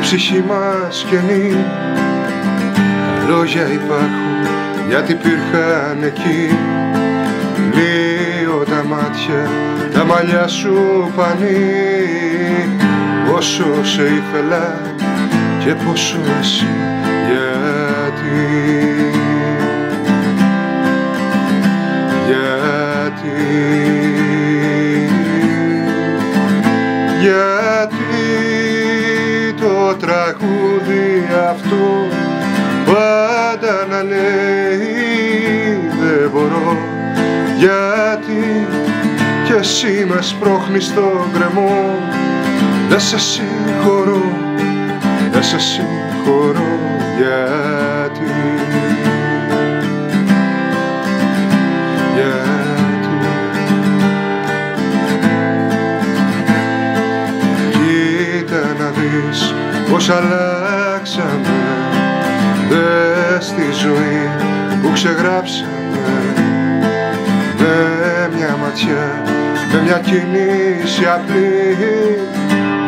ψυχή μας καινή Τα λόγια υπάρχουν γιατί υπήρχαν εκεί. Λίγο τα μάτια, τα μαλλιά σου πανί. Πόσο σε ήθελα και πόσο εσύ αυτό πάντα να λέει δεν μπορώ γιατί κι εσύ με σπρώχνεις στον γκρεμό. Δεν σε συγχωρώ, δεν σε συγχωρώ γιατί Γιατί. Κοίτα να δεις πως αλλάξαμε Δες τη ζωή που ξεγράψαμε. Με μια ματιά, με μια κίνηση απλή.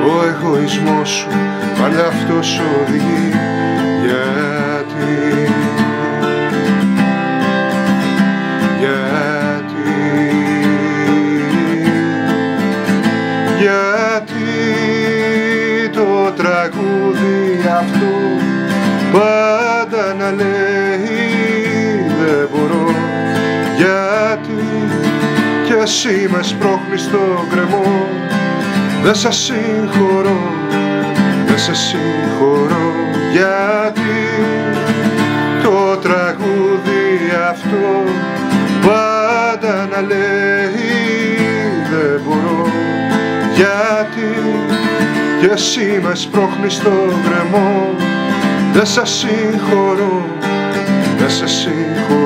Ο εγωισμός σου πάντα αυτός οδηγεί πάντα να λέει δεν μπορώ γιατί κι εσύ με σπρώχνεις στο κρεμό δεν σε συγχωρώ, δεν σε συγχωρώ γιατί το τραγούδι αυτό πάντα να λέει δεν μπορώ γιατί κι εσύ με σπρώχνεις στο γκρεμό δεν σε συγχωρώ, δεν σε συγχωρώ